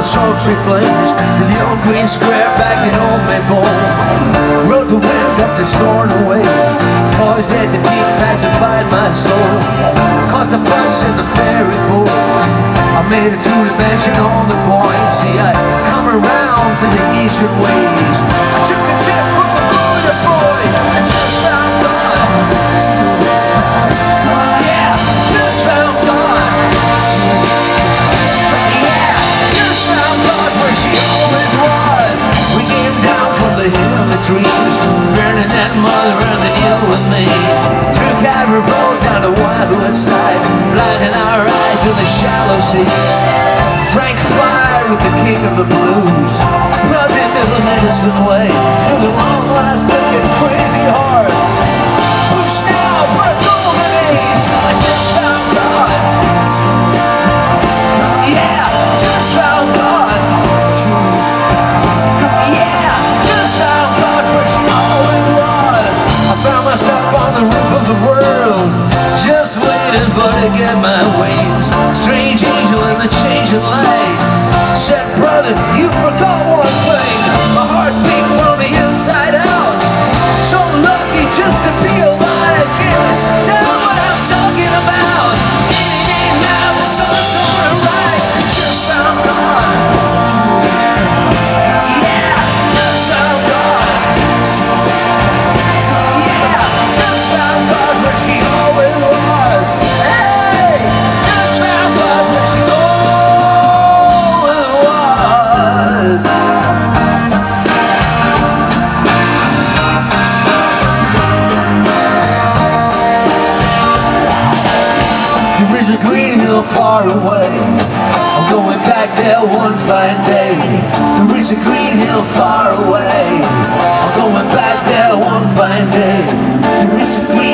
the sultry plains To the old green square back in Old Maybole. Rode the wind up the storm away Poised at the peak pacified my soul. Caught the bus in the ferry boat. I made it to the mansion on the point. See I come around to the eastern ways dreams Burning that mother and then you and me Through Calvary Road down the Wildwood side Blinding our eyes in the shallow sea Drank fire with the king of the blues Plugged into the medicine way To the long last wicked crazy horse get my wings. Strange angel in the changing light. Said, far away. I'm going back there one fine day. There is a green hill far away. I'm going back there one fine day. There is a green